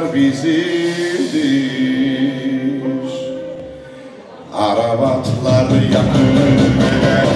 Yar bizimdir. Arabatlar yanıyor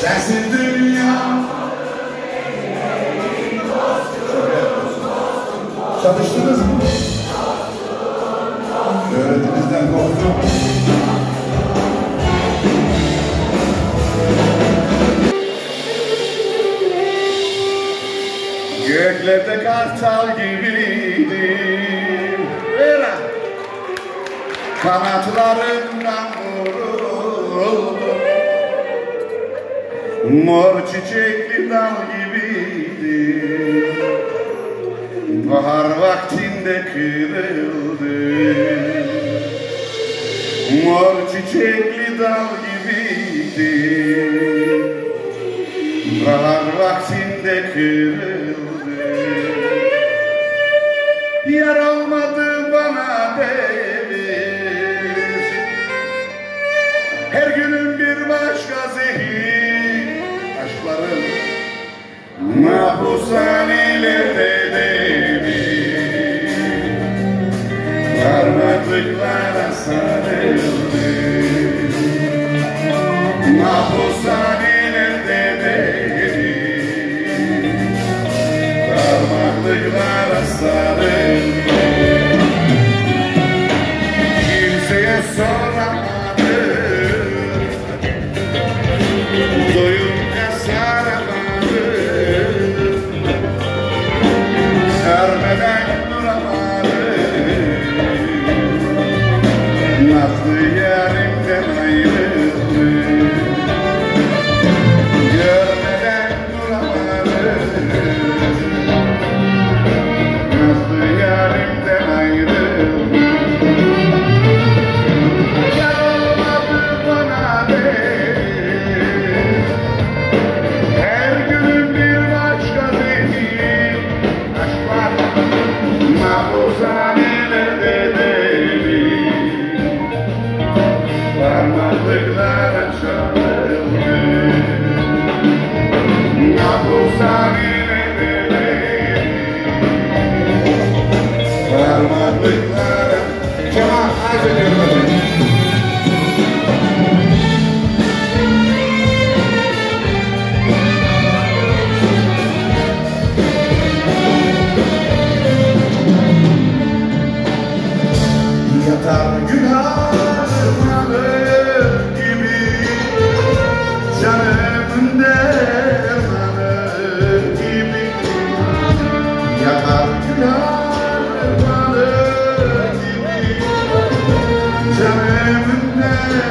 Sensin dünya. Çalıştınız mı? Öğretinizden korktum. Göklerde kartal gibiydim. Kanatlarından vuruldum. Mor çiçekli dal gibiydi. Bahar vaktinde kırıldı. Mor çiçekli dal gibiydi. Bahar vaktinde kırıldı. Jerusalem'de beni Varmadıklara sar shining.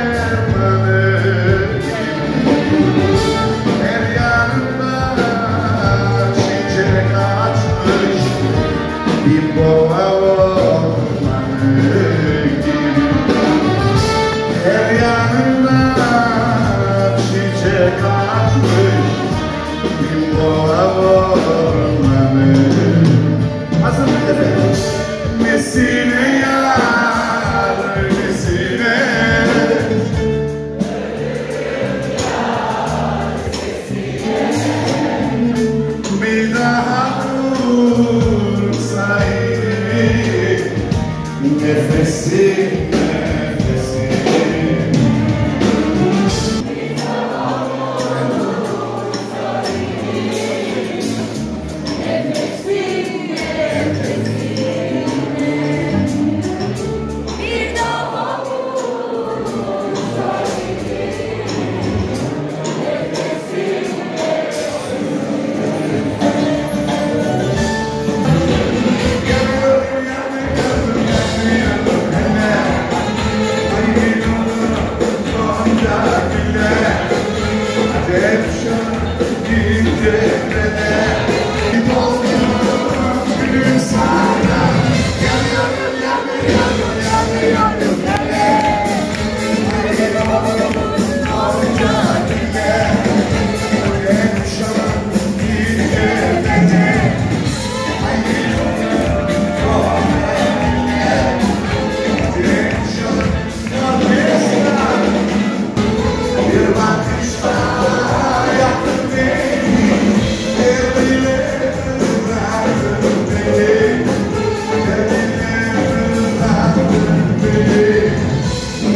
Yeah. esquecer.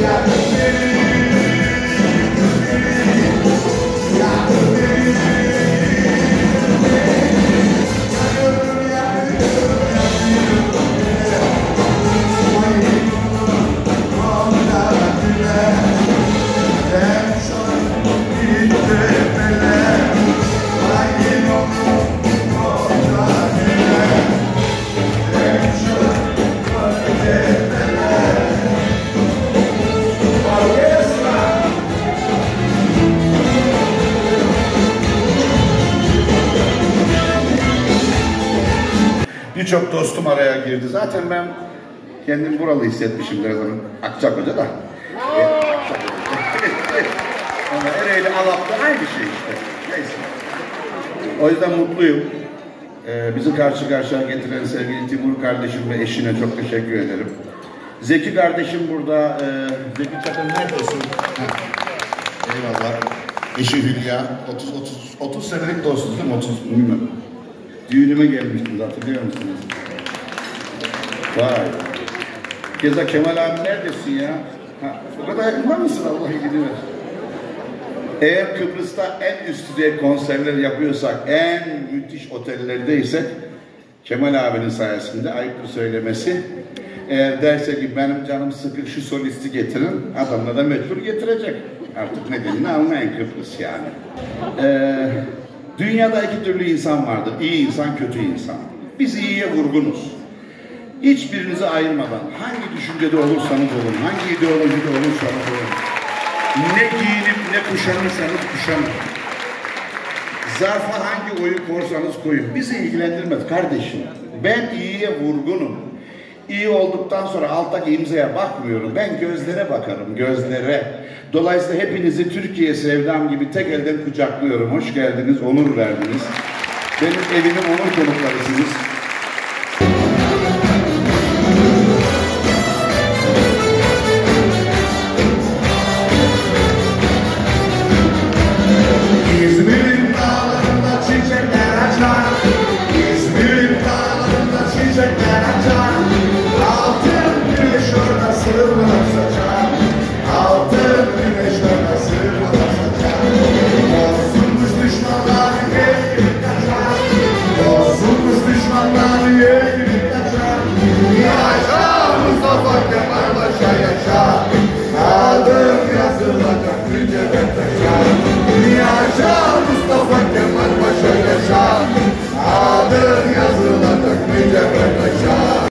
Gracias. Birçok dostum araya girdi. Zaten ben kendim buralı hissetmişim birazdan. Akçakoca da. Ama Ereğli Alap'ta aynı şey işte. Neyse. O yüzden mutluyum. Ee, bizi karşı karşıya getiren sevgili Timur kardeşim ve eşine çok teşekkür ederim. Zeki kardeşim burada. Ee, Zeki Çakır neredesin? Eyvallah. Eşi Hülya. 30, 30, 30 senelik dostuz değil mi? 30 bilmiyorum. Düğünüme gelmiştiniz hatırlıyor musunuz? Vay. Keza Kemal abi neredesin ya? Ha, o kadar yakında mısın Allah ilgini ver. Eğer Kıbrıs'ta en üst düzey konserler yapıyorsak, en müthiş otellerdeysek Kemal abinin sayesinde ayıptır söylemesi. Eğer derse ki benim canım sıkık şu solisti getirin, adamla da mecbur getirecek. Artık nedenini anlayın Kıbrıs yani. Ee, dünyada iki türlü insan vardır. İyi insan, kötü insan. Biz iyiye vurgunuz. Hiçbirinizi ayırmadan hangi düşüncede olursanız olun, hangi ideolojide olursanız olun, ne giyinip ne kuşanırsanız kuşanın. Zarfa hangi oyu korsanız koyun. Bizi ilgilendirmez kardeşim. Ben iyiye vurgunum. İyi olduktan sonra alttaki imzaya bakmıyorum. Ben gözlere bakarım, gözlere. Dolayısıyla hepinizi Türkiye sevdam gibi tek elden kucaklıyorum. Hoş geldiniz, onur verdiniz. Benim evimin onur konuklarısınız. Gracias.